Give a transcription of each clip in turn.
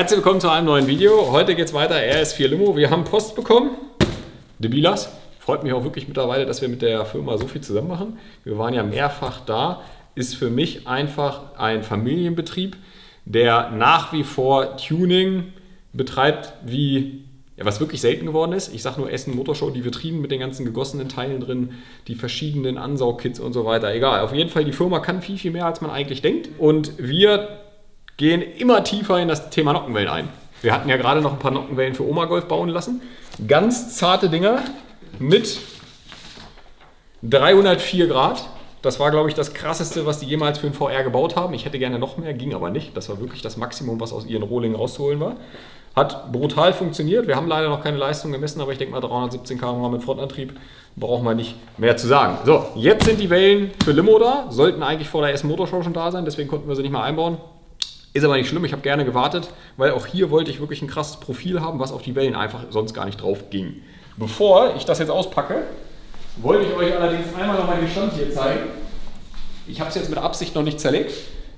Herzlich willkommen zu einem neuen Video. Heute geht es weiter, RS4 Limo. Wir haben Post bekommen. Debilas. Freut mich auch wirklich mittlerweile, dass wir mit der Firma so viel zusammen machen. Wir waren ja mehrfach da. Ist für mich einfach ein Familienbetrieb, der nach wie vor Tuning betreibt, wie ja, was wirklich selten geworden ist. Ich sage nur Essen Motorshow, die Vitrinen mit den ganzen gegossenen Teilen drin, die verschiedenen Ansaugkits und so weiter. Egal, auf jeden Fall, die Firma kann viel, viel mehr, als man eigentlich denkt. Und wir gehen immer tiefer in das Thema Nockenwellen ein. Wir hatten ja gerade noch ein paar Nockenwellen für Oma Golf bauen lassen. Ganz zarte Dinger mit 304 Grad. Das war, glaube ich, das krasseste, was die jemals für ein VR gebaut haben. Ich hätte gerne noch mehr, ging aber nicht. Das war wirklich das Maximum, was aus ihren Rohlingen rauszuholen war. Hat brutal funktioniert. Wir haben leider noch keine Leistung gemessen, aber ich denke mal 317 km/h mit Frontantrieb braucht man nicht mehr zu sagen. So, jetzt sind die Wellen für Limo da. Sollten eigentlich vor der S-Motorshow schon da sein, deswegen konnten wir sie nicht mal einbauen. Ist aber nicht schlimm, ich habe gerne gewartet, weil auch hier wollte ich wirklich ein krasses Profil haben, was auf die Wellen einfach sonst gar nicht drauf ging. Bevor ich das jetzt auspacke, wollte ich euch allerdings einmal noch mal den Stand hier zeigen. Ich habe es jetzt mit Absicht noch nicht zerlegt.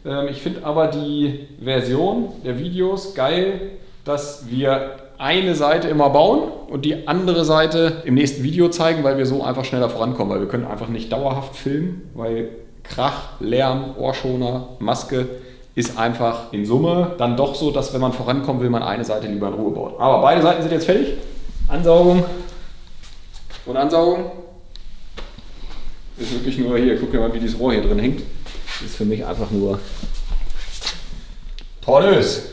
Ähm, ich finde aber die Version der Videos geil, dass wir eine Seite immer bauen und die andere Seite im nächsten Video zeigen, weil wir so einfach schneller vorankommen, weil wir können einfach nicht dauerhaft filmen, weil Krach, Lärm, Ohrschoner, Maske ist einfach in Summe dann doch so, dass wenn man vorankommen will, man eine Seite lieber in Ruhe baut. Aber beide Seiten sind jetzt fertig. Ansaugung und Ansaugung. Ist wirklich nur hier, guck dir mal, wie dieses Rohr hier drin hängt. Ist für mich einfach nur pornös.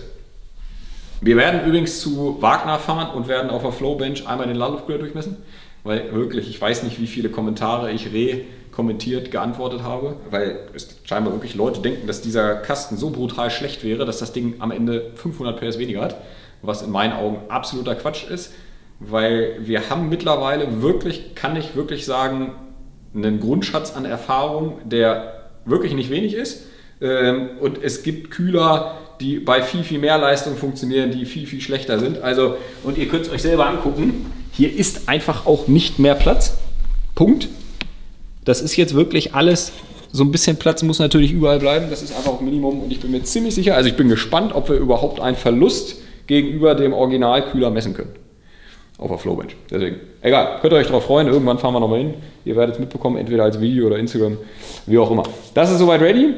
Wir werden übrigens zu Wagner fahren und werden auf der Flowbench einmal den Ladeluftgürtel durchmessen, weil wirklich, ich weiß nicht, wie viele Kommentare ich re kommentiert, geantwortet habe, weil es scheinbar wirklich Leute denken, dass dieser Kasten so brutal schlecht wäre, dass das Ding am Ende 500 PS weniger hat, was in meinen Augen absoluter Quatsch ist, weil wir haben mittlerweile wirklich, kann ich wirklich sagen, einen Grundschatz an Erfahrung, der wirklich nicht wenig ist. Ähm, und es gibt Kühler, die bei viel, viel mehr Leistung funktionieren, die viel, viel schlechter sind. Also, und ihr könnt es euch selber angucken. Hier ist einfach auch nicht mehr Platz. Punkt. Das ist jetzt wirklich alles, so ein bisschen Platz muss natürlich überall bleiben. Das ist einfach auch Minimum und ich bin mir ziemlich sicher, also ich bin gespannt, ob wir überhaupt einen Verlust gegenüber dem Originalkühler messen können. Auf der Flowbench. Deswegen, egal, könnt ihr euch darauf freuen. Irgendwann fahren wir nochmal hin. Ihr werdet es mitbekommen, entweder als Video oder Instagram, wie auch immer. Das ist soweit ready.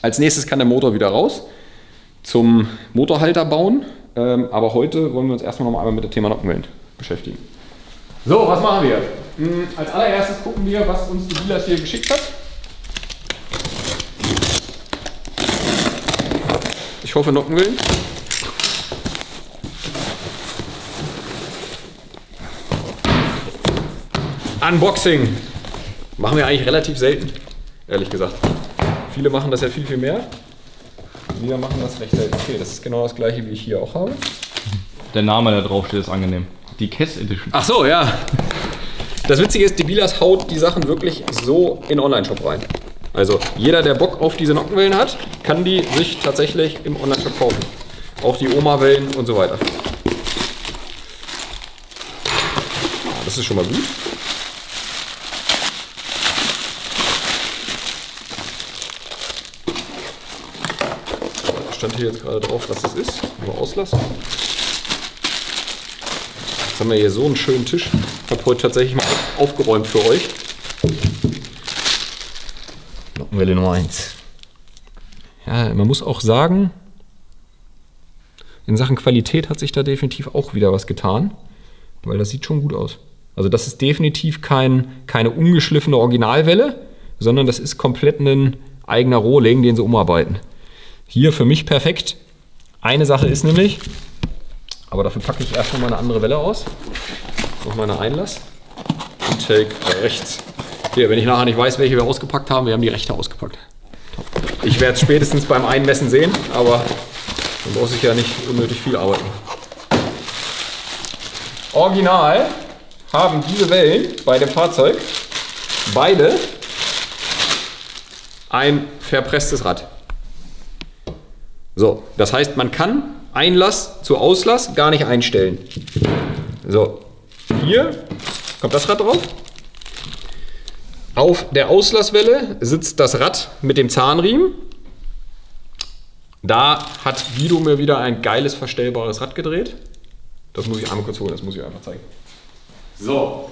Als nächstes kann der Motor wieder raus zum Motorhalter bauen. Ähm, aber heute wollen wir uns erstmal noch einmal mit dem Thema Nockenwellen beschäftigen. So, was machen wir? Hm, als allererstes gucken wir, was uns die Dealers hier geschickt hat. Ich hoffe Nockenwellen. Unboxing. Machen wir eigentlich relativ selten, ehrlich gesagt. Viele machen das ja viel, viel mehr. Wir machen das recht selten. Okay, das ist genau das gleiche, wie ich hier auch habe. Der Name, der draufsteht, ist angenehm. Die Kess Edition. Ach so, ja. Das Witzige ist, die Dealers haut die Sachen wirklich so in Online-Shop rein. Also jeder, der Bock auf diese Nockenwellen hat, kann die sich tatsächlich im Online-Shop kaufen. Auch die Oma-Wellen und so weiter. Das ist schon mal gut. stand hier jetzt gerade drauf, was das ist. Nur auslassen. Jetzt haben wir hier so einen schönen Tisch. Heute tatsächlich mal aufgeräumt für euch. Nockenwelle Nummer 1. Ja, man muss auch sagen, in Sachen Qualität hat sich da definitiv auch wieder was getan, weil das sieht schon gut aus. Also das ist definitiv kein, keine ungeschliffene Originalwelle, sondern das ist komplett ein eigener Rohling, den sie umarbeiten. Hier für mich perfekt. Eine Sache ist nämlich, aber dafür packe ich erst mal eine andere Welle aus. Noch eine Einlass. Intake rechts. Hier, wenn ich nachher nicht weiß, welche wir ausgepackt haben, wir haben die rechte ausgepackt. Ich werde es spätestens beim Einmessen sehen, aber dann muss ich ja nicht unnötig viel arbeiten. Original haben diese Wellen bei dem Fahrzeug beide ein verpresstes Rad. So, das heißt, man kann Einlass zu Auslass gar nicht einstellen. So, hier kommt das Rad drauf. Auf der Auslasswelle sitzt das Rad mit dem Zahnriemen. Da hat Guido mir wieder ein geiles verstellbares Rad gedreht. Das muss ich einmal kurz holen, das muss ich einfach zeigen. So,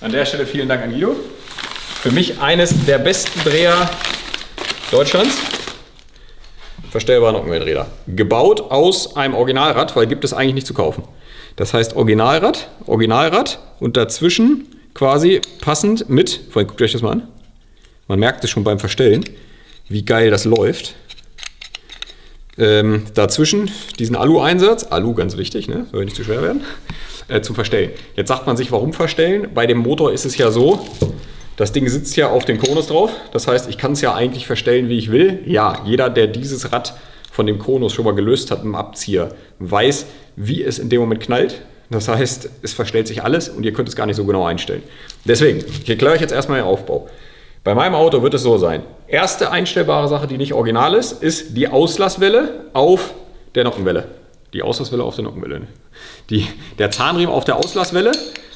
an der Stelle vielen Dank an Guido. Für mich eines der besten Dreher Deutschlands. Verstellbare Nockenwellenräder. Gebaut aus einem Originalrad, weil gibt es eigentlich nicht zu kaufen. Das heißt Originalrad, Originalrad und dazwischen quasi passend mit, vorhin guckt euch das mal an. Man merkt es schon beim Verstellen, wie geil das läuft. Ähm, dazwischen diesen Alu-Einsatz, Alu ganz wichtig, ne? soll nicht zu schwer werden, äh, zum Verstellen. Jetzt sagt man sich, warum verstellen? Bei dem Motor ist es ja so, das Ding sitzt ja auf dem Konus drauf. Das heißt, ich kann es ja eigentlich verstellen, wie ich will. Ja, jeder, der dieses Rad von dem Konus schon mal gelöst hat im Abzieher, weiß, wie es in dem Moment knallt. Das heißt, es verstellt sich alles und ihr könnt es gar nicht so genau einstellen. Deswegen, ich erkläre euch jetzt erstmal den Aufbau. Bei meinem Auto wird es so sein. Erste einstellbare Sache, die nicht original ist, ist die Auslasswelle auf der Nockenwelle. Die Auslasswelle auf der Nockenwelle. Die, der Zahnriemen auf der Auslasswelle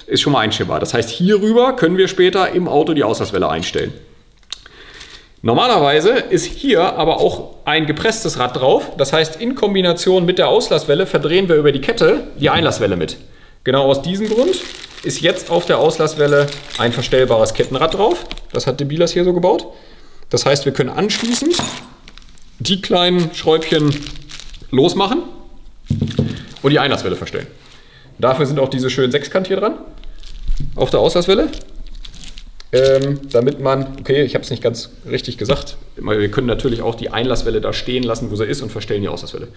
ist schon mal einstellbar. Das heißt, hierüber können wir später im Auto die Auslasswelle einstellen. Normalerweise ist hier aber auch ein gepresstes Rad drauf. Das heißt, in Kombination mit der Auslasswelle verdrehen wir über die Kette die Einlasswelle mit. Genau aus diesem Grund ist jetzt auf der Auslasswelle ein verstellbares Kettenrad drauf. Das hat Debilas hier so gebaut. Das heißt, wir können anschließend die kleinen Schräubchen losmachen und die Einlasswelle verstellen. Dafür sind auch diese schönen Sechskant hier dran auf der Auslasswelle. Ähm, damit man, okay, ich habe es nicht ganz richtig gesagt, wir können natürlich auch die Einlasswelle da stehen lassen, wo sie ist und verstellen die Auslasswelle.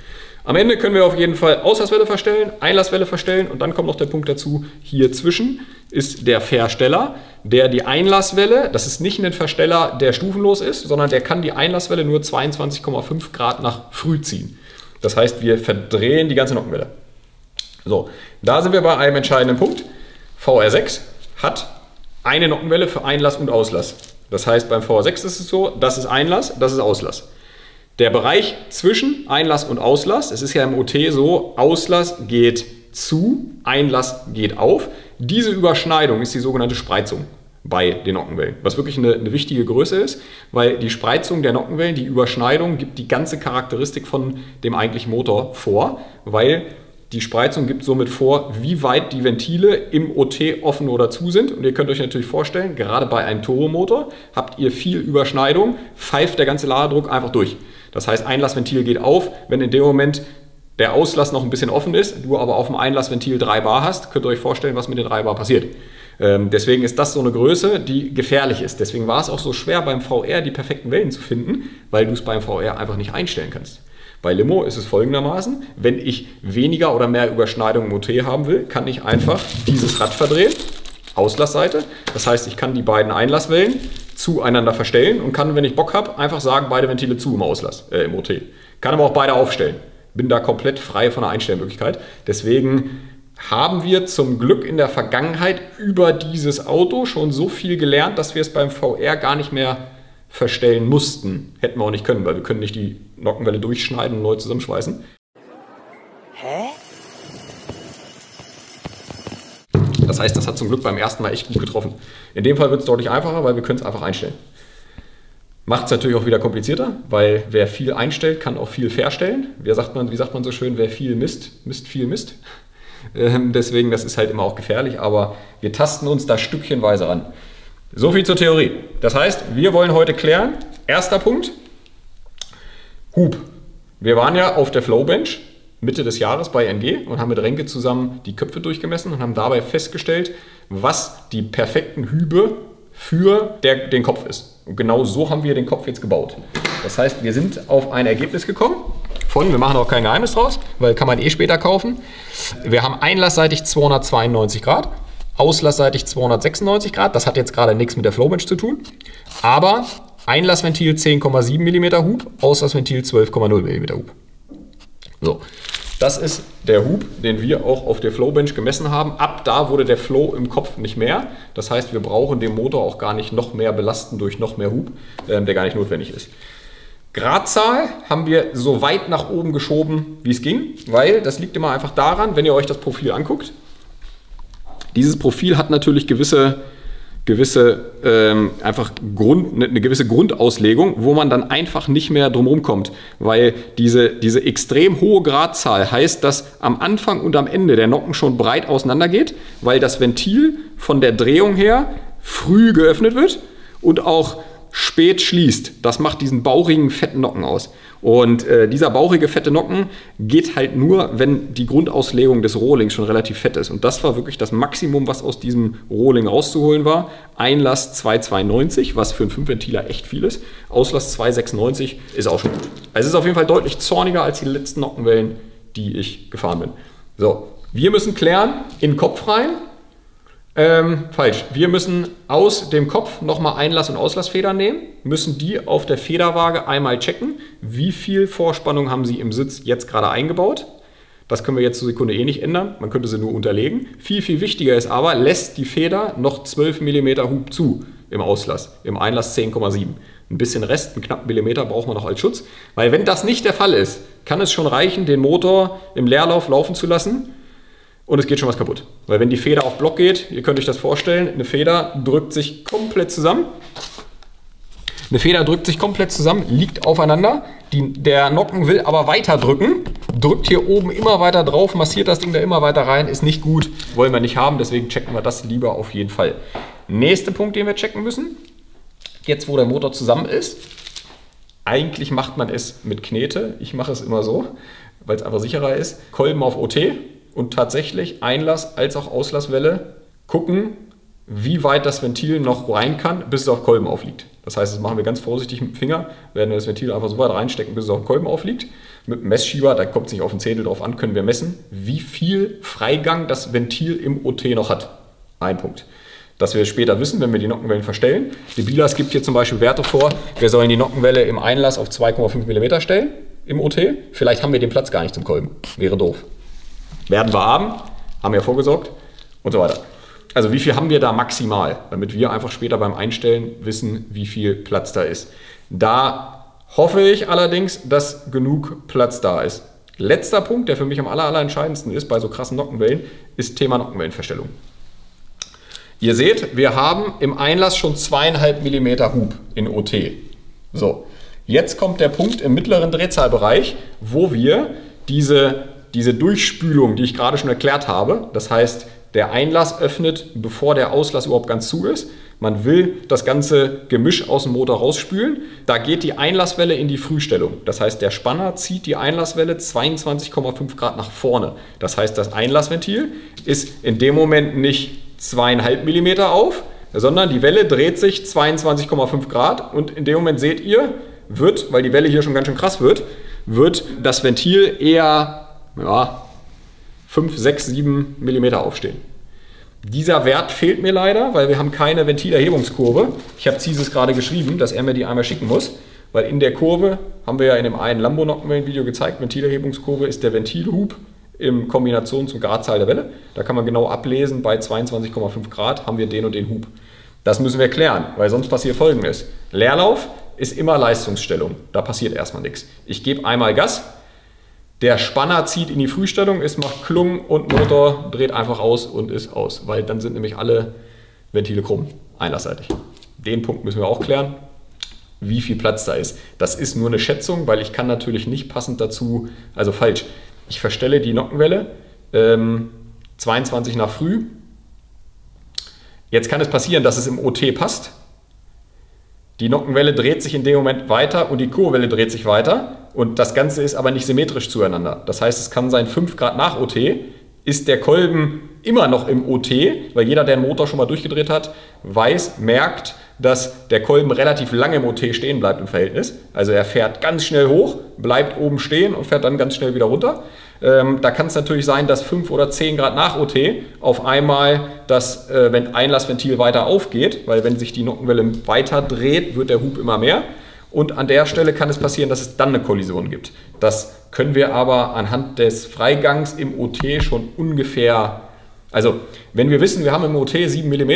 Am Ende können wir auf jeden Fall Auslasswelle verstellen, Einlasswelle verstellen und dann kommt noch der Punkt dazu, hier zwischen ist der Versteller, der die Einlasswelle, das ist nicht ein Versteller, der stufenlos ist, sondern der kann die Einlasswelle nur 22,5 Grad nach früh ziehen. Das heißt, wir verdrehen die ganze Nockenwelle. So, da sind wir bei einem entscheidenden Punkt. VR6 hat eine Nockenwelle für Einlass und Auslass. Das heißt, beim VR6 ist es so, das ist Einlass, das ist Auslass. Der Bereich zwischen Einlass und Auslass, es ist ja im OT so, Auslass geht zu, Einlass geht auf. Diese Überschneidung ist die sogenannte Spreizung bei den Nockenwellen, was wirklich eine, eine, wichtige Größe ist, weil die Spreizung der Nockenwellen, die Überschneidung gibt die ganze Charakteristik von dem eigentlichen Motor vor, weil die Spreizung gibt somit vor, wie weit die Ventile im OT offen oder zu sind. Und ihr könnt euch natürlich vorstellen, gerade bei einem Turbomotor habt ihr viel Überschneidung, pfeift der ganze Ladedruck einfach durch. Das heißt, Einlassventil geht auf, wenn in dem Moment der Auslass noch ein bisschen offen ist, du aber auf dem Einlassventil 3 Bar hast, könnt ihr euch vorstellen, was mit den 3 Bar passiert. Ähm, deswegen ist das so eine Größe, die gefährlich ist. Deswegen war es auch so schwer beim VR die perfekten Wellen zu finden, weil du es beim VR einfach nicht einstellen kannst. Bei Limo ist es folgendermaßen, wenn ich weniger oder mehr Überschneidung im OT haben will, kann ich einfach dieses Rad verdrehen, Auslassseite. Das heißt, ich kann die beiden Einlasswellen zueinander verstellen und kann, wenn ich Bock habe, einfach sagen, beide Ventile zu im Auslass, äh, im OT. Kann aber auch beide aufstellen. Bin da komplett frei von der Einstellmöglichkeit. Deswegen haben wir zum Glück in der Vergangenheit über dieses Auto schon so viel gelernt, dass wir es beim VR gar nicht mehr verstellen mussten. Hätten wir auch nicht können, weil wir können nicht die Nockenwelle durchschneiden und neu zusammenschweißen. Hä? Das heißt, das hat zum Glück beim ersten Mal echt gut getroffen. In dem Fall wird es deutlich einfacher, weil wir können es einfach einstellen. Macht es natürlich auch wieder komplizierter, weil wer viel einstellt, kann auch viel verstellen. Wie sagt man, wie sagt man so schön, wer viel misst, misst viel Mist. Ähm, deswegen, das ist halt immer auch gefährlich, aber wir tasten uns da stückchenweise an. So viel zur Theorie. Das heißt, wir wollen heute klären, erster Punkt, Hub. Wir waren ja auf der Flowbench Mitte des Jahres bei NG und haben mit Renke zusammen die Köpfe durchgemessen und haben dabei festgestellt, was die perfekten Hübe für der, den Kopf ist. Und genau so haben wir den Kopf jetzt gebaut. Das heißt, wir sind auf ein Ergebnis gekommen von, wir machen auch kein Geheimnis draus, weil kann man eh später kaufen. Wir haben einlassseitig 292 Grad, auslassseitig 296 Grad. Das hat jetzt gerade nichts mit der Flowbench zu tun. Aber Einlassventil 10,7 mm Hub, Auslassventil 12,0 mm Hub. So, das ist der Hub, den wir auch auf der Flowbench gemessen haben. Ab da wurde der Flow im Kopf nicht mehr. Das heißt, wir brauchen den Motor auch gar nicht noch mehr belasten durch noch mehr Hub, äh, der gar nicht notwendig ist. Gradzahl haben wir so weit nach oben geschoben, wie es ging, weil das liegt immer einfach daran, wenn ihr euch das Profil anguckt. Dieses Profil hat natürlich gewisse gewisse ähm, einfach Grund, eine gewisse Grundauslegung, wo man dann einfach nicht mehr drumherum kommt, weil diese, diese extrem hohe Gradzahl heißt, dass am Anfang und am Ende der Nocken schon breit auseinandergeht, weil das Ventil von der Drehung her früh geöffnet wird und auch spät schließt. Das macht diesen bauchigen, fetten Nocken aus. Und äh, dieser bauchige, fette Nocken geht halt nur, wenn die Grundauslegung des Rohlings schon relativ fett ist. Und das war wirklich das Maximum, was aus diesem Rohling rauszuholen war. Einlass 292, was für einen 5-Ventiler echt viel ist. Auslass 296 ist auch schon gut. Also es ist auf jeden Fall deutlich zorniger als die letzten Nockenwellen, die ich gefahren bin. So, wir müssen klären, in den Kopf rein, ähm, falsch. Wir müssen aus dem Kopf nochmal Einlass- und Auslassfedern nehmen, müssen die auf der Federwaage einmal checken, wie viel Vorspannung haben sie im Sitz jetzt gerade eingebaut. Das können wir jetzt zur Sekunde eh nicht ändern, man könnte sie nur unterlegen. Viel, viel wichtiger ist aber, lässt die Feder noch 12 mm Hub zu im Auslass, im Einlass 10,7. Ein bisschen Rest, einen knappen Millimeter braucht man noch als Schutz, weil wenn das nicht der Fall ist, kann es schon reichen, den Motor im Leerlauf laufen zu lassen und es geht schon was kaputt. Weil wenn die Feder auf Block geht, ihr könnt euch das vorstellen, eine Feder drückt sich komplett zusammen. Eine Feder drückt sich komplett zusammen, liegt aufeinander. Die, der Nocken will aber weiter drücken, drückt hier oben immer weiter drauf, massiert das Ding da immer weiter rein, ist nicht gut, wollen wir nicht haben, deswegen checken wir das lieber auf jeden Fall. Nächster Punkt, den wir checken müssen, jetzt wo der Motor zusammen ist, eigentlich macht man es mit Knete, ich mache es immer so, weil es einfach sicherer ist, Kolben auf OT, und tatsächlich Einlass- als auch Auslasswelle gucken, wie weit das Ventil noch rein kann, bis es auf Kolben aufliegt. Das heißt, das machen wir ganz vorsichtig mit dem Finger, werden wir das Ventil einfach so weit reinstecken, bis es auf Kolben aufliegt. Mit dem Messschieber, da kommt es nicht auf den Zehntel drauf an, können wir messen, wie viel Freigang das Ventil im OT noch hat. Ein Punkt. Dass wir später wissen, wenn wir die Nockenwellen verstellen. Die Bilas gibt hier zum Beispiel Werte vor, wir sollen die Nockenwelle im Einlass auf 2,5 mm stellen im OT. Vielleicht haben wir den Platz gar nicht zum Kolben. Wäre doof. Werden wir haben, haben wir vorgesorgt und so weiter. Also wie viel haben wir da maximal, damit wir einfach später beim Einstellen wissen, wie viel Platz da ist. Da hoffe ich allerdings, dass genug Platz da ist. Letzter Punkt, der für mich am aller, aller entscheidendsten ist bei so krassen Nockenwellen, ist Thema Nockenwellenverstellung. Ihr seht, wir haben im Einlass schon zweieinhalb Millimeter Hub in OT. So, jetzt kommt der Punkt im mittleren Drehzahlbereich, wo wir diese diese Durchspülung, die ich gerade schon erklärt habe, das heißt, der Einlass öffnet, bevor der Auslass überhaupt ganz zu ist. Man will das ganze Gemisch aus dem Motor rausspülen. Da geht die Einlasswelle in die Frühstellung. Das heißt, der Spanner zieht die Einlasswelle 22,5 Grad nach vorne. Das heißt, das Einlassventil ist in dem Moment nicht zweieinhalb Millimeter auf, sondern die Welle dreht sich 22,5 Grad und in dem Moment seht ihr, wird, weil die Welle hier schon ganz schön krass wird, wird das Ventil eher ja, 5, 6, 7 mm aufstehen. Dieser Wert fehlt mir leider, weil wir haben keine Ventilerhebungskurve. Ich habe Zises gerade geschrieben, dass er mir die einmal schicken muss, weil in der Kurve, haben wir ja in dem einen Lambo-Nockenwellen-Video gezeigt, Ventilerhebungskurve ist der Ventilhub in Kombination zum Gradzahl der Welle. Da kann man genau ablesen, bei 22,5 Grad haben wir den und den Hub. Das müssen wir klären, weil sonst passiert folgendes. Leerlauf ist immer Leistungsstellung, da passiert erstmal nichts. Ich gebe einmal Gas, der Spanner zieht in die Frühstellung, es macht Klung und Motor dreht einfach aus und ist aus, weil dann sind nämlich alle Ventile krumm, einlassseitig. Den Punkt müssen wir auch klären, wie viel Platz da ist. Das ist nur eine Schätzung, weil ich kann natürlich nicht passend dazu, also falsch, ich verstelle die Nockenwelle ähm, 22 nach früh. Jetzt kann es passieren, dass es im OT passt. Die Nockenwelle dreht sich in dem Moment weiter und die Kurwelle dreht sich weiter. Und das Ganze ist aber nicht symmetrisch zueinander. Das heißt, es kann sein, 5 Grad nach OT ist der Kolben immer noch im OT, weil jeder, der den Motor schon mal durchgedreht hat, weiß, merkt, dass der Kolben relativ lange im OT stehen bleibt im Verhältnis. Also er fährt ganz schnell hoch, bleibt oben stehen und fährt dann ganz schnell wieder runter. Ähm, da kann es natürlich sein, dass 5 oder 10 Grad nach OT auf einmal das äh, Einlassventil weiter aufgeht, weil wenn sich die Nockenwelle weiter dreht, wird der Hub immer mehr. Und an der Stelle kann es passieren, dass es dann eine Kollision gibt. Das können wir aber anhand des Freigangs im OT schon ungefähr, also wenn wir wissen, wir haben im OT 7 mm,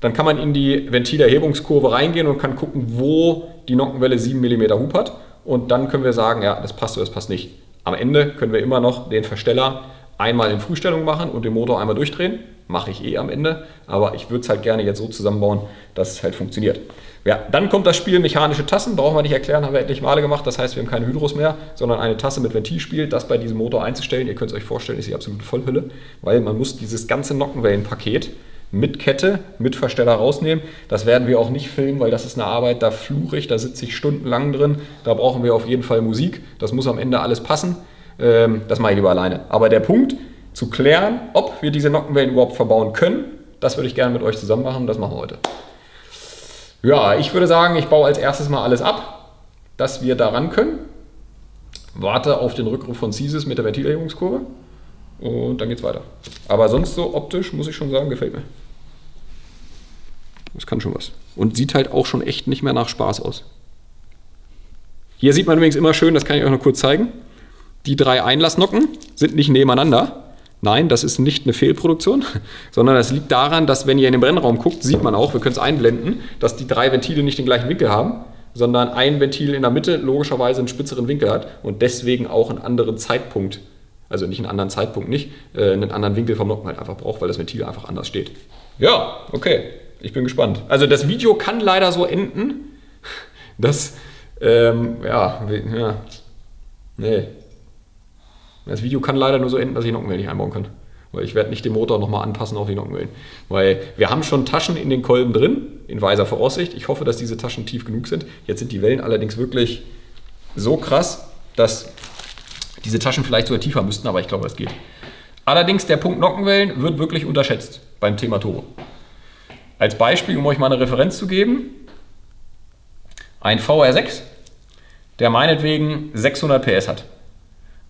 dann kann man in die Ventilerhebungskurve reingehen und kann gucken, wo die Nockenwelle 7 mm Hub hat. Und dann können wir sagen, ja, das passt oder das passt nicht. Am Ende können wir immer noch den Versteller einmal in Frühstellung machen und den Motor einmal durchdrehen. mache ich eh am Ende, aber ich würde es halt gerne jetzt so zusammenbauen, dass es halt funktioniert. Ja, dann kommt das Spiel mechanische Tassen, brauchen wir nicht erklären, haben wir etliche Male gemacht. Das heißt, wir haben keine Hydros mehr, sondern eine Tasse mit Ventilspiel. Das bei diesem Motor einzustellen, ihr könnt es euch vorstellen, ist die absolute Vollhülle, weil man muss dieses ganze Nockenwellenpaket mit Kette, mit Versteller rausnehmen. Das werden wir auch nicht filmen, weil das ist eine Arbeit, da fluche ich, da sitze ich stundenlang drin. Da brauchen wir auf jeden Fall Musik. Das muss am Ende alles passen. Ähm, das mache ich lieber alleine. Aber der Punkt, zu klären, ob wir diese Nockenwellen überhaupt verbauen können, das würde ich gerne mit euch zusammen machen. Das machen wir heute. Ja, ich würde sagen, ich baue als erstes mal alles ab, dass wir daran können. Warte auf den Rückruf von Caesars mit der Ventilerhebungskurve und dann geht's weiter. Aber sonst so optisch, muss ich schon sagen, gefällt mir. Das kann schon was. Und sieht halt auch schon echt nicht mehr nach Spaß aus. Hier sieht man übrigens immer schön, das kann ich euch noch kurz zeigen. Die drei Einlassnocken sind nicht nebeneinander. Nein, das ist nicht eine Fehlproduktion, sondern das liegt daran, dass wenn ihr in den Brennraum guckt, sieht man auch, wir können es einblenden, dass die drei Ventile nicht den gleichen Winkel haben, sondern ein Ventil in der Mitte logischerweise einen spitzeren Winkel hat und deswegen auch einen anderen Zeitpunkt, also nicht einen anderen Zeitpunkt nicht, äh, einen anderen Winkel vom Nocken halt einfach braucht, weil das Ventil einfach anders steht. Ja, okay, ich bin gespannt. Also das Video kann leider so enden, dass, ähm, ja, ja, nee, das Video kann leider nur so enden, dass ich Nockenwellen nicht einbauen kann. Weil ich werde nicht den Motor nochmal anpassen auf die Nockenwellen. Weil wir haben schon Taschen in den Kolben drin, in weiser Voraussicht. Ich hoffe, dass diese Taschen tief genug sind. Jetzt sind die Wellen allerdings wirklich so krass, dass diese Taschen vielleicht sogar tiefer müssten, aber ich glaube, es geht. Allerdings, der Punkt Nockenwellen wird wirklich unterschätzt beim Thema Turbo. Als Beispiel, um euch mal eine Referenz zu geben, ein VR6, der meinetwegen 600 PS hat.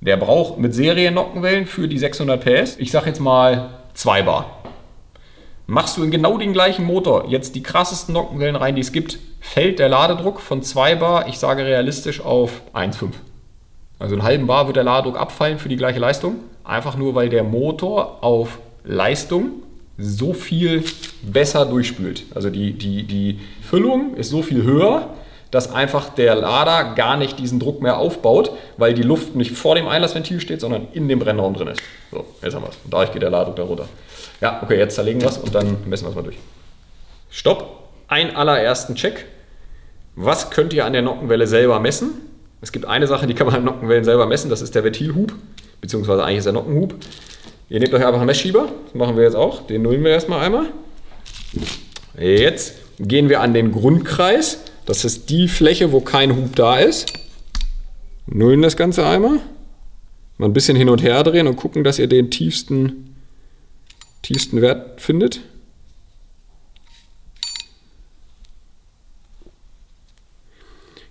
Der braucht mit Seriennockenwellen für die 600 PS, ich sag jetzt mal 2 Bar. Machst du in genau den gleichen Motor jetzt die krassesten Nockenwellen rein, die es gibt, fällt der Ladedruck von 2 Bar, ich sage realistisch, auf 1,5. Also einen halben Bar wird der Ladedruck abfallen für die gleiche Leistung. Einfach nur, weil der Motor auf Leistung so viel besser durchspült. Also die, die, die Füllung ist so viel höher, dass einfach der Lader gar nicht diesen Druck mehr aufbaut, weil die Luft nicht vor dem Einlassventil steht, sondern in dem Brennraum drin ist. So, jetzt haben wir es. Und dadurch geht der Ladedruck da runter. Ja, okay, jetzt zerlegen wir es und dann messen wir es mal durch. Stopp. Ein allerersten Check. Was könnt ihr an der Nockenwelle selber messen? Es gibt eine Sache, die kann man an Nockenwellen selber messen, das ist der Ventilhub, beziehungsweise eigentlich ist der Nockenhub. Ihr nehmt euch einfach einen Messschieber, das machen wir jetzt auch, den nullen wir erstmal einmal. Jetzt gehen wir an den Grundkreis das ist die Fläche, wo kein Hub da ist. Nullen das Ganze einmal. Mal ein bisschen hin und her drehen und gucken, dass ihr den tiefsten, tiefsten Wert findet.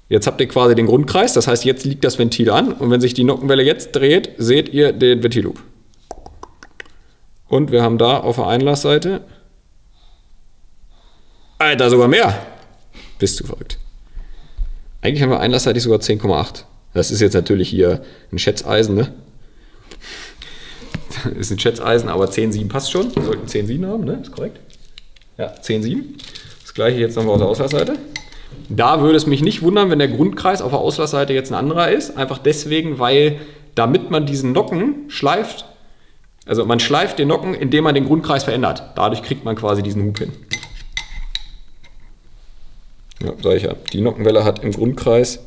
Jetzt habt ihr quasi den Grundkreis, das heißt, jetzt liegt das Ventil an und wenn sich die Nockenwelle jetzt dreht, seht ihr den Ventilloop. Und wir haben da auf der Einlassseite, Alter, sogar mehr. Bist du verrückt. Eigentlich haben wir einlassseitig sogar 10,8. Das ist jetzt natürlich hier ein Schätzeisen, ne? ist ein Schätzeisen, aber 10,7 passt schon. Wir sollten 10,7 haben, ne? Ist korrekt? Ja, 10,7. Das gleiche jetzt nochmal auf der Auslassseite. Da würde es mich nicht wundern, wenn der Grundkreis auf der Auslassseite jetzt ein anderer ist. Einfach deswegen, weil damit man diesen Nocken schleift, also man schleift den Nocken, indem man den Grundkreis verändert. Dadurch kriegt man quasi diesen Hub hin. Ja, sag ich ja. Die Nockenwelle hat im Grundkreis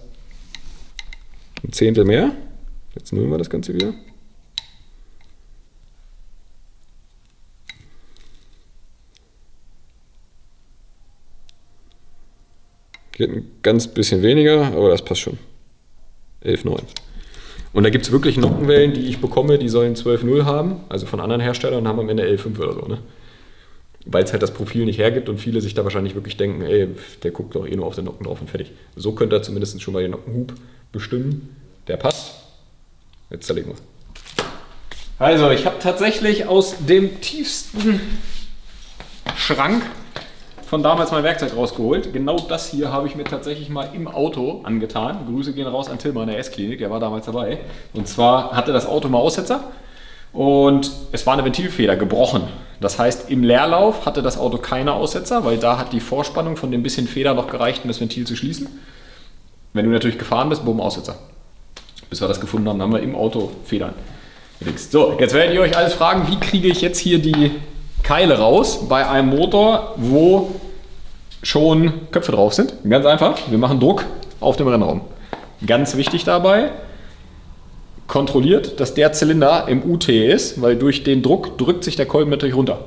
ein Zehntel mehr. Jetzt nullen wir das Ganze wieder. Geht ein ganz bisschen weniger, aber das passt schon. 11,9. Und da gibt es wirklich Nockenwellen, die ich bekomme, die sollen 12,0 haben, also von anderen Herstellern, und haben am Ende 11,5 oder so. Ne? weil es halt das Profil nicht hergibt und viele sich da wahrscheinlich wirklich denken, ey, der guckt doch eh nur auf den Nocken drauf und fertig. So könnt ihr zumindest schon mal den Nockenhub bestimmen. Der passt. Jetzt zerlegen wir. Also, ich habe tatsächlich aus dem tiefsten Schrank von damals mein Werkzeug rausgeholt. Genau das hier habe ich mir tatsächlich mal im Auto angetan. Grüße gehen raus an Tilman der S-Klinik, der war damals dabei. Und zwar hatte das Auto mal Aussetzer und es war eine Ventilfeder gebrochen. Das heißt, im Leerlauf hatte das Auto keine Aussetzer, weil da hat die Vorspannung von dem bisschen Feder noch gereicht, um das Ventil zu schließen. Wenn du natürlich gefahren bist, bumm, Aussetzer. Bis wir das gefunden haben, haben wir im Auto Federn. So, jetzt werdet ihr euch alles fragen, wie kriege ich jetzt hier die Keile raus bei einem Motor, wo schon Köpfe drauf sind. Ganz einfach, wir machen Druck auf dem Rennraum. Ganz wichtig dabei, kontrolliert, dass der Zylinder im UT ist, weil durch den Druck drückt sich der Kolben natürlich runter.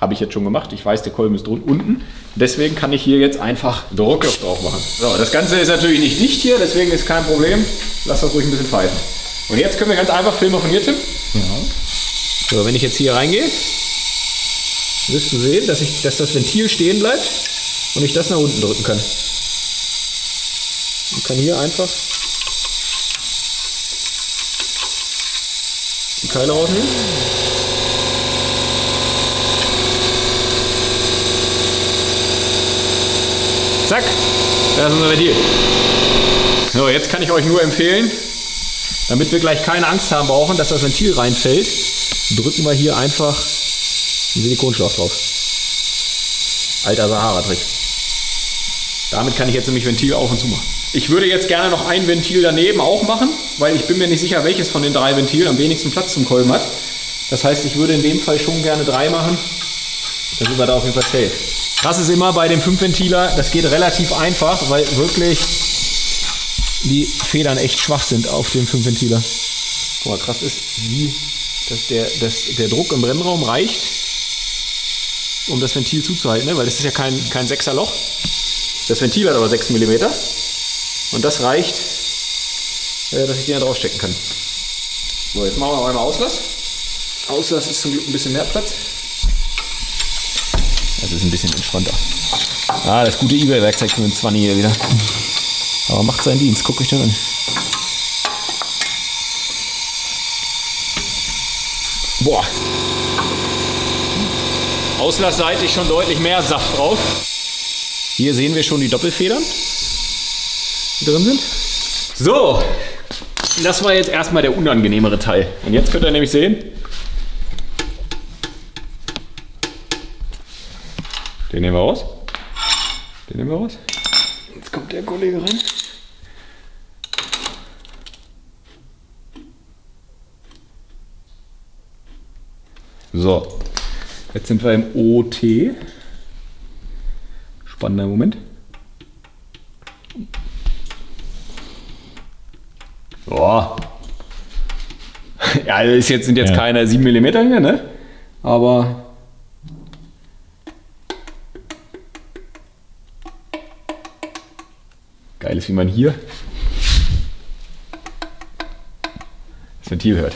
Habe ich jetzt schon gemacht. Ich weiß, der Kolben ist unten. Deswegen kann ich hier jetzt einfach Druck drauf machen. So, das Ganze ist natürlich nicht dicht hier, deswegen ist kein Problem. Lass das ruhig ein bisschen pfeifen. Und jetzt können wir ganz einfach filmen von hier, Tim. Ja. So, wenn ich jetzt hier reingehe, wirst du sehen, dass, ich, dass das Ventil stehen bleibt und ich das nach unten drücken kann. Ich kann hier einfach die Keile rausnehmen. Zack, da ist unser Ventil. So, jetzt kann ich euch nur empfehlen, damit wir gleich keine Angst haben brauchen, dass das Ventil reinfällt, drücken wir hier einfach einen Silikonschlauch drauf. Alter Sahara-Trick. Damit kann ich jetzt nämlich Ventil auf und zu machen. Ich würde jetzt gerne noch ein Ventil daneben auch machen, weil ich bin mir nicht sicher, welches von den drei Ventilen am wenigsten Platz zum Kolben hat. Das heißt, ich würde in dem Fall schon gerne drei machen. Dann sind wir da auf jeden Fall safe. Krass ist immer bei dem 5-Ventiler, das geht relativ einfach, weil wirklich die Federn echt schwach sind auf dem 5-Ventiler. Guck mal, krass ist, wie dass der, dass der Druck im Brennraum reicht, um das Ventil zuzuhalten, ne? weil das ist ja kein, kein 6er Loch. Das Ventil hat aber 6 mm und das reicht, äh, dass ich den da draufstecken kann. So, jetzt machen wir einmal Auslass. Auslass ist zum Glück ein bisschen mehr Platz. Das ist ein bisschen entspannter. Ah, das gute eBay-Werkzeug für den 20 hier wieder. Aber macht seinen Dienst, guck euch das an. Boah. Auslassseitig schon deutlich mehr Saft drauf. Hier sehen wir schon die Doppelfedern, die drin sind. So, das war jetzt erstmal der unangenehmere Teil. Und jetzt könnt ihr nämlich sehen, den nehmen wir raus. Den nehmen wir raus. Jetzt kommt der Kollege rein. So, jetzt sind wir im OT. Spannender Moment. Boah. Ja, ist jetzt, sind jetzt ja. keine 7 mm hier, ne? Aber. Geil ist, wie man hier das Ventil hört.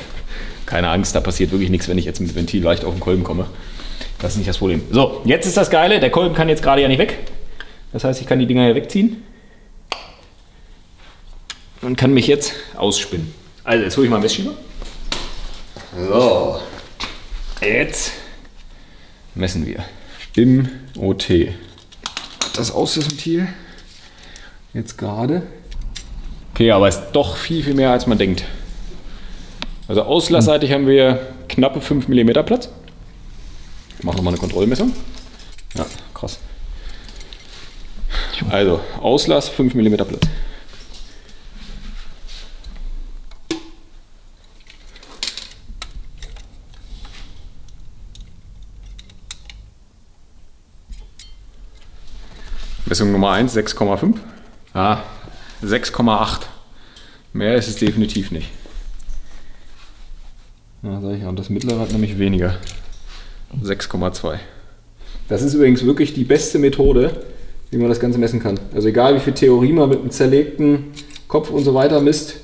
Keine Angst, da passiert wirklich nichts, wenn ich jetzt mit dem Ventil leicht auf den Kolben komme. Das ist nicht das Problem. So, jetzt ist das Geile, der Kolben kann jetzt gerade ja nicht weg. Das heißt, ich kann die Dinger hier wegziehen und kann mich jetzt ausspinnen. Also, jetzt hole ich mal einen Messschieber. So, jetzt messen wir im OT. Das aus, das Ventil. Jetzt gerade. Okay, aber es ist doch viel, viel mehr, als man denkt. Also auslassseitig haben wir knappe 5 mm Platz. Ich mache nochmal eine Kontrollmessung. Ja, krass. Also, Auslass 5 mm Platz. Messung Nummer 1, 6,5. Ah, 6,8. Mehr ist es definitiv nicht. Ja, sag ich, und das mittlere hat nämlich weniger. 6,2. Das ist übrigens wirklich die beste Methode, wie man das Ganze messen kann. Also egal wie viel Theorie man mit einem zerlegten Kopf und so weiter misst,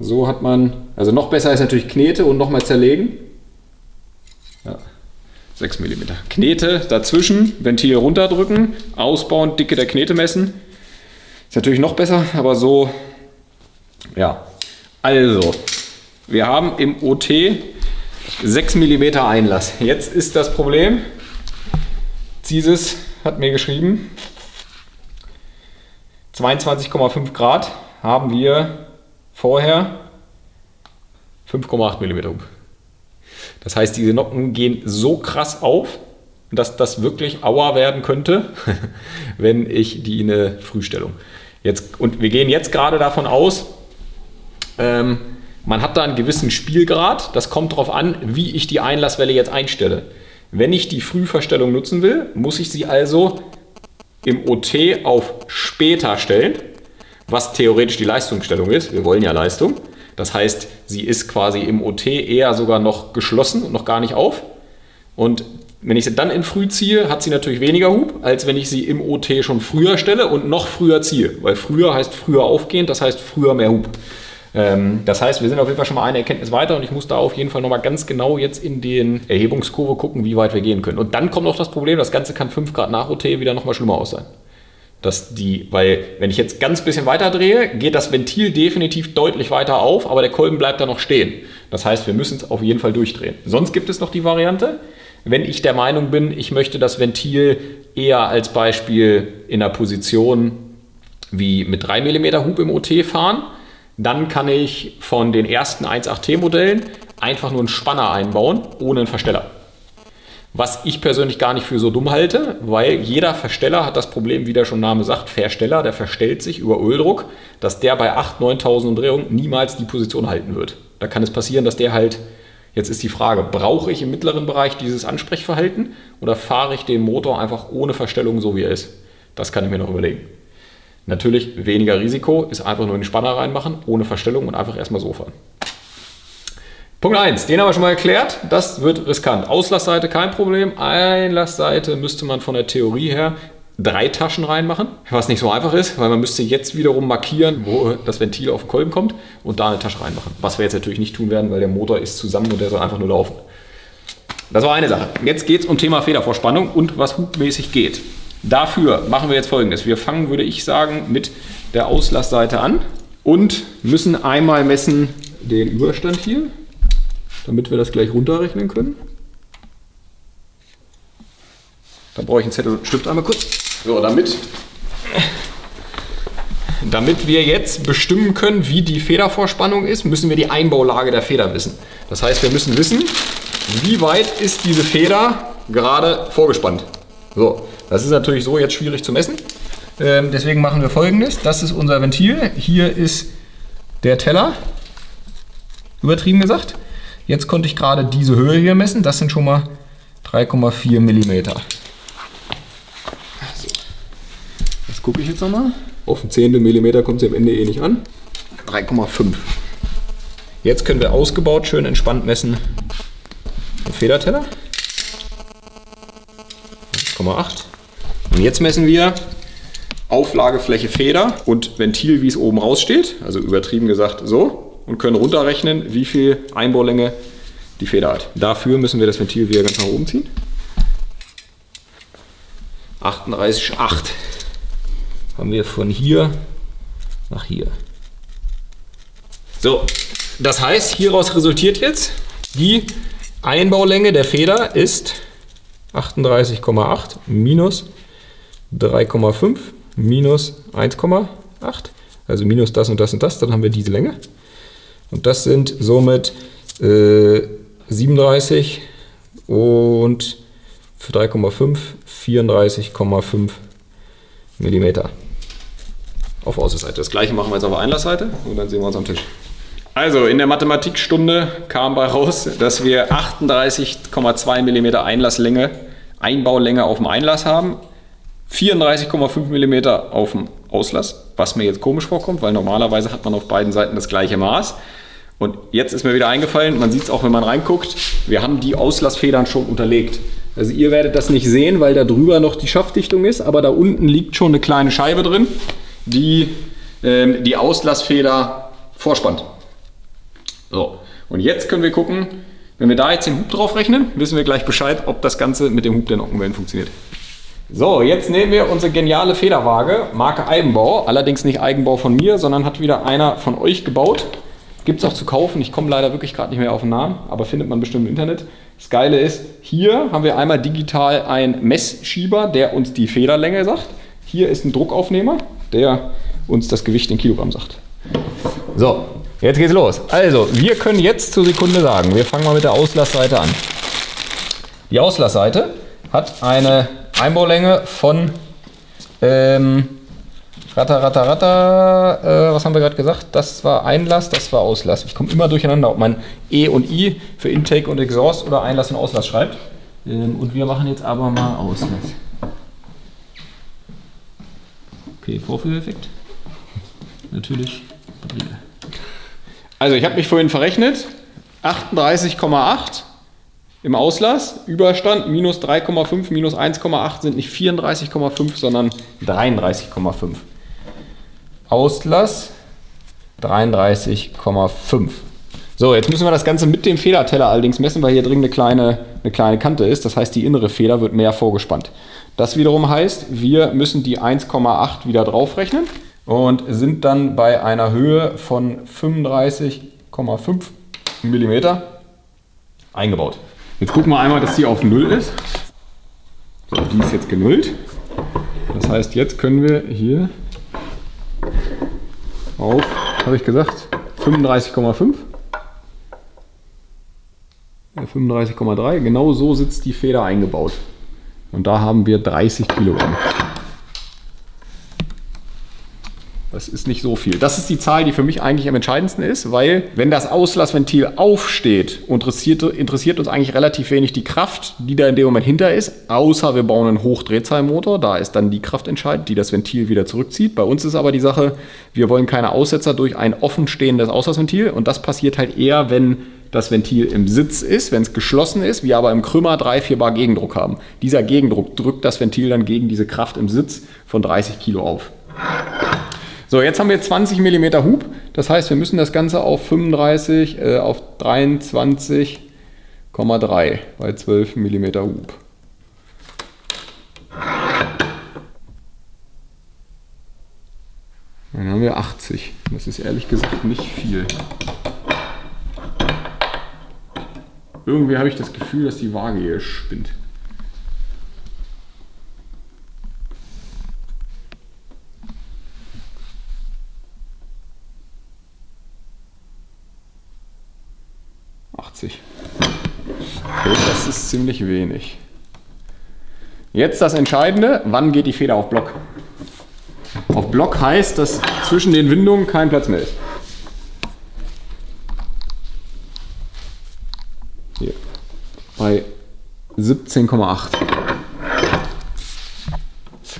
so hat man, also noch besser ist natürlich Knete und nochmal zerlegen. Ja, 6 mm. Knete dazwischen, Ventil runterdrücken, ausbauen, Dicke der Knete messen. Ist natürlich noch besser, aber so, ja. Also, wir haben im OT 6 mm Einlass. Jetzt ist das Problem, dieses hat mir geschrieben, 22,5 Grad haben wir vorher 5,8 mm. Das heißt, diese Nocken gehen so krass auf, dass das wirklich Aua werden könnte, wenn ich die in eine Frühstellung. Jetzt, und wir gehen jetzt gerade davon aus, ähm, man hat da einen gewissen Spielgrad. Das kommt darauf an, wie ich die Einlasswelle jetzt einstelle. Wenn ich die Frühverstellung nutzen will, muss ich sie also im OT auf später stellen, was theoretisch die Leistungsstellung ist. Wir wollen ja Leistung. Das heißt, sie ist quasi im OT eher sogar noch geschlossen und noch gar nicht auf. Und wenn ich sie dann in früh ziehe, hat sie natürlich weniger Hub, als wenn ich sie im OT schon früher stelle und noch früher ziehe. Weil früher heißt früher aufgehend, das heißt früher mehr Hub. Ähm, das heißt, wir sind auf jeden Fall schon mal eine Erkenntnis weiter und ich muss da auf jeden Fall nochmal ganz genau jetzt in den Erhebungskurve gucken, wie weit wir gehen können. Und dann kommt noch das Problem, das Ganze kann 5 Grad nach OT wieder nochmal schlimmer aus sein. Dass die, weil wenn ich jetzt ganz bisschen weiter drehe, geht das Ventil definitiv deutlich weiter auf, aber der Kolben bleibt da noch stehen. Das heißt, wir müssen es auf jeden Fall durchdrehen. Sonst gibt es noch die Variante, wenn ich der Meinung bin, ich möchte das Ventil eher als Beispiel in einer Position wie mit 3 mm Hub im OT fahren, dann kann ich von den ersten 1.8T Modellen einfach nur einen Spanner einbauen, ohne einen Versteller. Was ich persönlich gar nicht für so dumm halte, weil jeder Versteller hat das Problem, wie der schon Name sagt, Versteller, der verstellt sich über Öldruck, dass der bei 8.000, 9.000 Umdrehungen niemals die Position halten wird. Da kann es passieren, dass der halt, jetzt ist die Frage, brauche ich im mittleren Bereich dieses Ansprechverhalten oder fahre ich den Motor einfach ohne Verstellung so wie er ist? Das kann ich mir noch überlegen. Natürlich weniger Risiko, ist einfach nur in den Spanner reinmachen, ohne Verstellung und einfach erstmal so fahren. Punkt 1, den haben wir schon mal erklärt. Das wird riskant. Auslassseite kein Problem. Einlassseite müsste man von der Theorie her drei Taschen reinmachen, was nicht so einfach ist, weil man müsste jetzt wiederum markieren, wo das Ventil auf den Kolben kommt und da eine Tasche reinmachen. Was wir jetzt natürlich nicht tun werden, weil der Motor ist zusammen und der soll einfach nur laufen. Das war eine Sache. Jetzt geht es um Thema Federvorspannung und was hubmäßig geht. Dafür machen wir jetzt folgendes. Wir fangen, würde ich sagen, mit der Auslassseite an und müssen einmal messen den Überstand hier, damit wir das gleich runterrechnen können. Da brauche ich einen Zettel und Stift einmal kurz. So, damit, damit wir jetzt bestimmen können, wie die Federvorspannung ist, müssen wir die Einbaulage der Feder wissen. Das heißt, wir müssen wissen, wie weit ist diese Feder gerade vorgespannt. So, das ist natürlich so jetzt schwierig zu messen. Ähm, deswegen machen wir folgendes. Das ist unser Ventil. Hier ist der Teller. Übertrieben gesagt. Jetzt konnte ich gerade diese Höhe hier messen. Das sind schon mal 3,4 mm. So. Das gucke ich jetzt nochmal. Auf ein Zehntel Millimeter kommt es am Ende eh nicht an. 3,5. Jetzt können wir ausgebaut schön entspannt messen den Federteller. 1,8. Und jetzt messen wir Auflagefläche Feder und Ventil, wie es oben raus steht, also übertrieben gesagt so, und können runterrechnen, wie viel Einbaulänge die Feder hat. Dafür müssen wir das Ventil wieder ganz nach oben ziehen. 38,8 haben wir von hier nach hier. So, das heißt, hieraus resultiert jetzt, die Einbaulänge der Feder ist 38,8 minus 3,5 minus 1,8. Also minus das und das und das, dann haben wir diese Länge. Und das sind somit äh, 37 und für 3,5 34,5 Millimeter auf Außenseite. Das gleiche machen wir jetzt auf der Einlassseite und dann sehen wir uns am Tisch. Also in der Mathematikstunde kam bei raus, dass wir 38,2 mm Einlasslänge, Einbaulänge auf dem Einlass haben 34,5 mm auf dem Auslass, was mir jetzt komisch vorkommt, weil normalerweise hat man auf beiden Seiten das gleiche Maß. Und jetzt ist mir wieder eingefallen, man sieht es auch, wenn man reinguckt, wir haben die Auslassfedern schon unterlegt. Also ihr werdet das nicht sehen, weil da drüber noch die Schaftdichtung ist, aber da unten liegt schon eine kleine Scheibe drin, die ähm, die Auslassfeder vorspannt. So, und jetzt können wir gucken, wenn wir da jetzt den Hub drauf rechnen, wissen wir gleich Bescheid, ob das Ganze mit dem Hub der Nockenwellen funktioniert. So, jetzt nehmen wir unsere geniale Federwaage, Marke Eigenbau. Allerdings nicht Eigenbau von mir, sondern hat wieder einer von euch gebaut. Gibt es auch zu kaufen. Ich komme leider wirklich gerade nicht mehr auf den Namen, aber findet man bestimmt im Internet. Das Geile ist, hier haben wir einmal digital einen Messschieber, der uns die Federlänge sagt. Hier ist ein Druckaufnehmer, der uns das Gewicht in Kilogramm sagt. So, jetzt geht's los. Also, wir können jetzt zur Sekunde sagen, wir fangen mal mit der Auslassseite an. Die Auslassseite hat eine Einbaulänge von ähm, Ratter, Ratter, Ratter, äh, was haben wir gerade gesagt? Das war Einlass, das war Auslass. Ich komme immer durcheinander, ob man E und I für Intake und Exhaust oder Einlass und Auslass schreibt. Ähm, und wir machen jetzt aber mal Auslass. Okay, Vorführeffekt. Natürlich. Also ich habe mich vorhin verrechnet. 38,8 im Auslass. Überstand minus 3,5 minus 1,8 sind nicht 34,5, sondern 33,5. Auslass 33,5. So, jetzt müssen wir das Ganze mit dem Federteller allerdings messen, weil hier drin eine kleine, eine kleine Kante ist. Das heißt, die innere Feder wird mehr vorgespannt. Das wiederum heißt, wir müssen die 1,8 wieder draufrechnen und sind dann bei einer Höhe von 35,5 mm eingebaut. Jetzt gucken wir einmal, dass die auf 0 ist. So, die ist jetzt genullt. Das heißt, jetzt können wir hier auf, habe ich gesagt, 35,5. 35,3. Genau so sitzt die Feder eingebaut. Und da haben wir 30 Kilogramm. Das ist nicht so viel. Das ist die Zahl, die für mich eigentlich am entscheidendsten ist, weil wenn das Auslassventil aufsteht, interessiert, interessiert uns eigentlich relativ wenig die Kraft, die da in dem Moment hinter ist, außer wir bauen einen Hochdrehzahlmotor. Da ist dann die Kraft entscheidend, die das Ventil wieder zurückzieht. Bei uns ist aber die Sache, wir wollen keine Aussetzer durch ein offenstehendes Auslassventil und das passiert halt eher, wenn das Ventil im Sitz ist, wenn es geschlossen ist, wir aber im Krümmer 3, 4 Bar Gegendruck haben. Dieser Gegendruck drückt das Ventil dann gegen diese Kraft im Sitz von 30 Kilo auf. So, jetzt haben wir 20 mm Hub. Das heißt, wir müssen das Ganze auf 35, äh, auf 23,3 bei 12 mm Hub. Dann haben wir 80. Das ist ehrlich gesagt nicht viel. Irgendwie habe ich das Gefühl, dass die Waage hier spinnt. Okay, das ist ziemlich wenig. Jetzt das Entscheidende, wann geht die Feder auf Block? Auf Block heißt, dass zwischen den Windungen kein Platz mehr ist. Hier. Bei 17,8.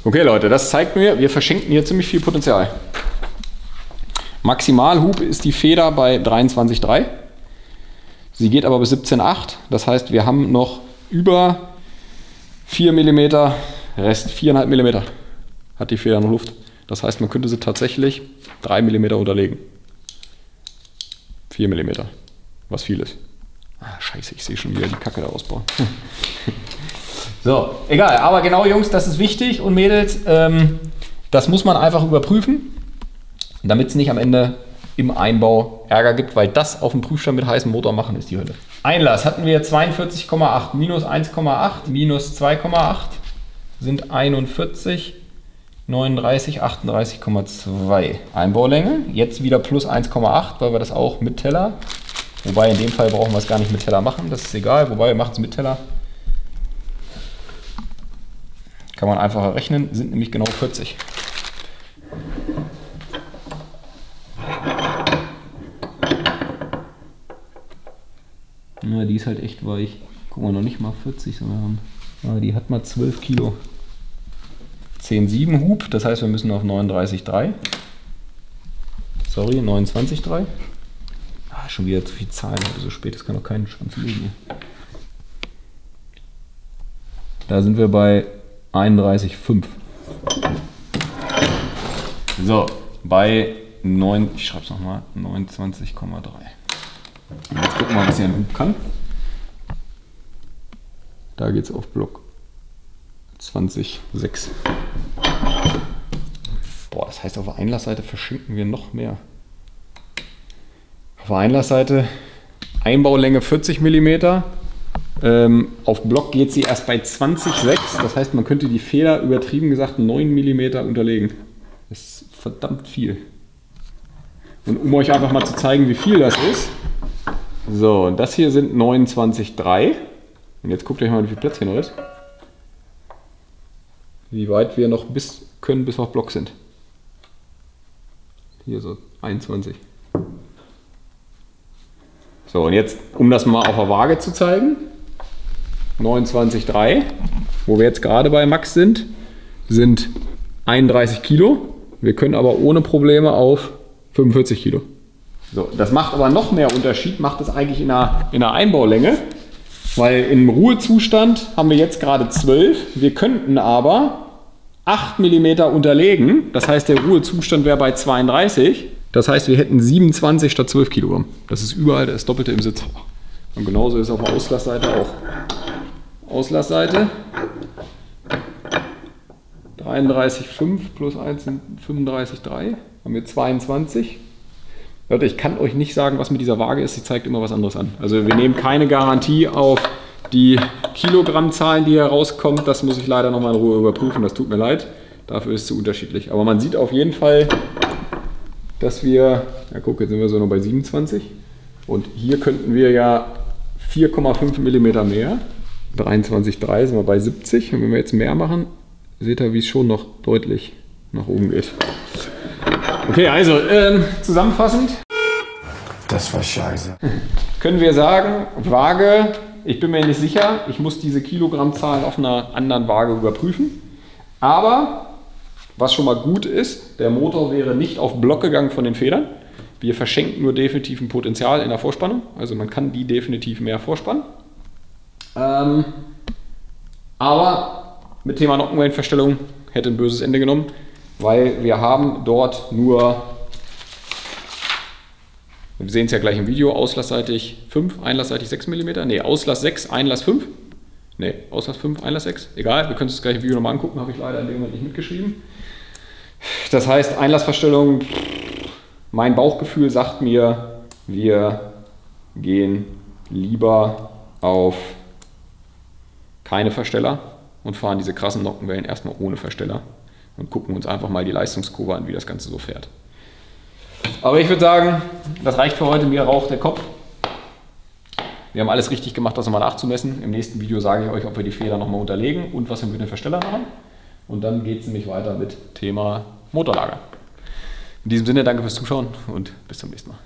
Okay Leute, das zeigt mir, wir verschenken hier ziemlich viel Potenzial. Maximalhub ist die Feder bei 23,3. Sie geht aber bis 17,8. Das heißt, wir haben noch über 4 mm, Rest 4,5 mm hat die Feder noch Luft. Das heißt, man könnte sie tatsächlich 3 mm unterlegen. 4 mm, was viel ist. Ah, scheiße, ich sehe schon wieder die Kacke da ausbauen. so, egal. Aber genau, Jungs, das ist wichtig und Mädels, ähm, das muss man einfach überprüfen, damit es nicht am Ende im Einbau Ärger gibt, weil das auf dem Prüfstand mit heißem Motor machen ist die Hölle. Einlass hatten wir 42,8, minus 1,8, minus 2,8 sind 41, 39, 38,2. Einbaulänge, jetzt wieder plus 1,8, weil wir das auch mit Teller, wobei in dem Fall brauchen wir es gar nicht mit Teller machen, das ist egal, wobei wir machen es mit Teller. Kann man einfacher rechnen, sind nämlich genau 40. Ja, die ist halt echt weich. Guck mal, noch nicht mal 40 soll wir haben. Aber die hat mal 12 Kilo. 10,7 Hub, das heißt, wir müssen auf 39,3. Sorry, 29,3. Ah, schon wieder zu viel Zahlen, so spät, das kann doch keinen Schwanz legen. Da sind wir bei 31,5. So, bei 9, ich schreibe es nochmal, 29,3. Jetzt gucken wir mal, was hier ein Hub kann. Da geht es auf Block 20,6. Boah, das heißt, auf der Einlassseite verschenken wir noch mehr. Auf der Einlassseite Einbaulänge 40 mm. Ähm, auf Block geht sie erst bei 20,6. Das heißt, man könnte die Feder übertrieben gesagt 9 mm unterlegen. Das ist verdammt viel. Und um euch einfach mal zu zeigen, wie viel das ist, so, und das hier sind 29,3. Und jetzt guckt euch mal, wie viel Platz hier noch ist. Wie weit wir noch bis können, bis wir auf Block sind. Hier so 21. So, und jetzt, um das mal auf der Waage zu zeigen. 29,3, wo wir jetzt gerade bei Max sind, sind 31 Kilo. Wir können aber ohne Probleme auf 45 Kilo. So, das macht aber noch mehr Unterschied, macht es eigentlich in der, in der Einbaulänge, weil im Ruhezustand haben wir jetzt gerade 12. Wir könnten aber 8 mm unterlegen. Das heißt, der Ruhezustand wäre bei 32. Das heißt, wir hätten 27 statt 12 Kilogramm. Das ist überall das Doppelte im Sitz. Und genauso ist auf der Auslassseite auch. Auslassseite 33,5 plus 1 sind 35,3. Haben wir 22. Leute, ich kann euch nicht sagen, was mit dieser Waage ist. Sie zeigt immer was anderes an. Also wir nehmen keine Garantie auf die Kilogrammzahlen, die hier rauskommt. Das muss ich leider nochmal in Ruhe überprüfen. Das tut mir leid. Dafür ist es zu unterschiedlich. Aber man sieht auf jeden Fall, dass wir, ja guck, jetzt sind wir so noch bei 27. Und hier könnten wir ja 4,5 mm mehr. 23,3 sind wir bei 70. Und wenn wir jetzt mehr machen, seht ihr, wie es schon noch deutlich nach oben geht. Okay, also ähm, zusammenfassend. Das war scheiße. Können wir sagen, Waage, ich bin mir nicht sicher, ich muss diese Kilogrammzahlen auf einer anderen Waage überprüfen. Aber was schon mal gut ist, der Motor wäre nicht auf Block gegangen von den Federn. Wir verschenken nur definitiv ein Potenzial in der Vorspannung. Also man kann die definitiv mehr vorspannen. Ähm, aber mit Thema Nockenwellenverstellung hätte ein böses Ende genommen, weil wir haben dort nur, wir sehen es ja gleich im Video, auslassseitig 5, einlassseitig 6 mm. Ne, Auslass 6, Einlass 5. Ne, Auslass 5, Einlass 6. Egal, wir können das gleich im Video nochmal angucken, habe ich leider in dem Moment nicht mitgeschrieben. Das heißt, Einlassverstellung, mein Bauchgefühl sagt mir, wir gehen lieber auf keine Versteller und fahren diese krassen Nockenwellen erstmal ohne Versteller und gucken uns einfach mal die Leistungskurve an, wie das Ganze so fährt. Aber ich würde sagen, das reicht für heute. Mir raucht der Kopf. Wir haben alles richtig gemacht, das nochmal nachzumessen. Im nächsten Video sage ich euch, ob wir die Fehler nochmal unterlegen und was wir mit den Verstellern machen. Und dann geht es nämlich weiter mit Thema Motorlager. In diesem Sinne, danke fürs Zuschauen und bis zum nächsten Mal.